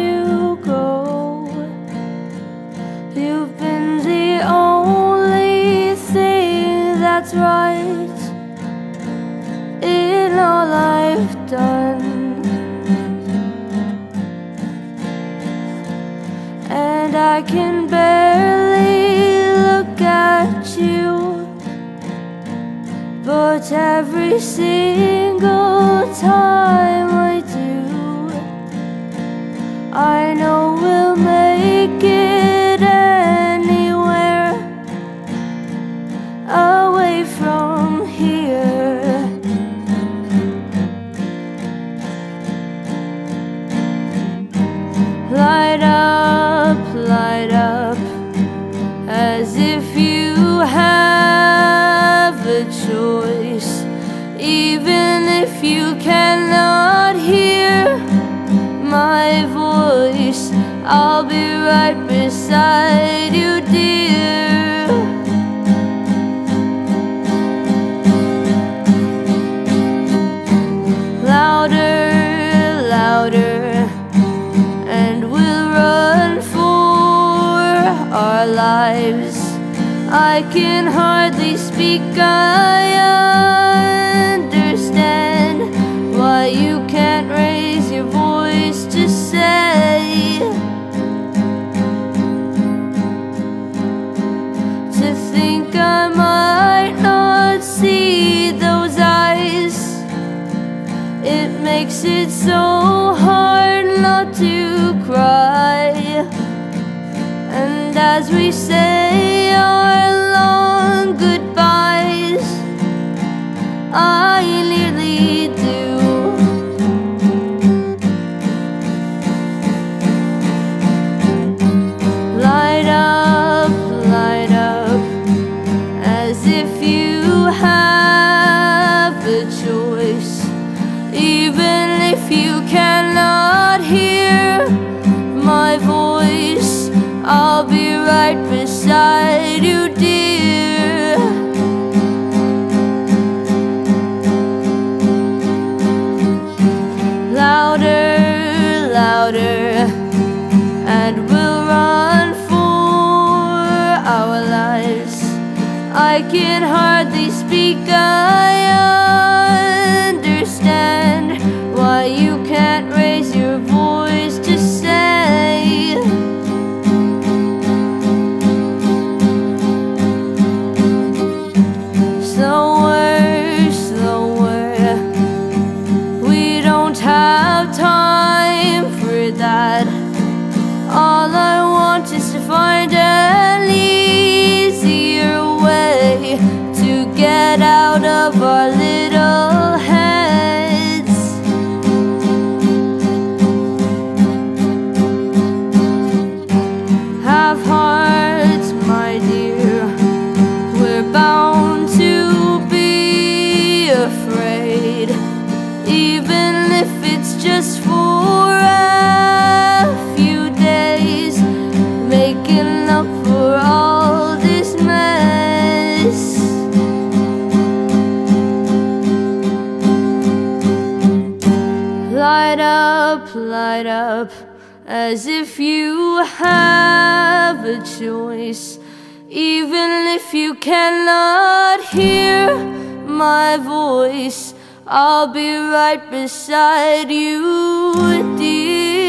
to go. You've been the only thing that's right in all I've done. And I can barely look at you. But every single time Light up, light up, as if you have a choice. Even if you cannot hear my voice, I'll be right beside our lives. I can hardly speak, I understand why you can't raise your voice to say. To think I might not see those eyes. It makes it so hard not to cry. As we say our long goodbyes, I nearly do. Light up, light up, as if you have a choice. Even if you cannot hear I can hardly Light up, light up, as if you have a choice. Even if you cannot hear my voice, I'll be right beside you, dear.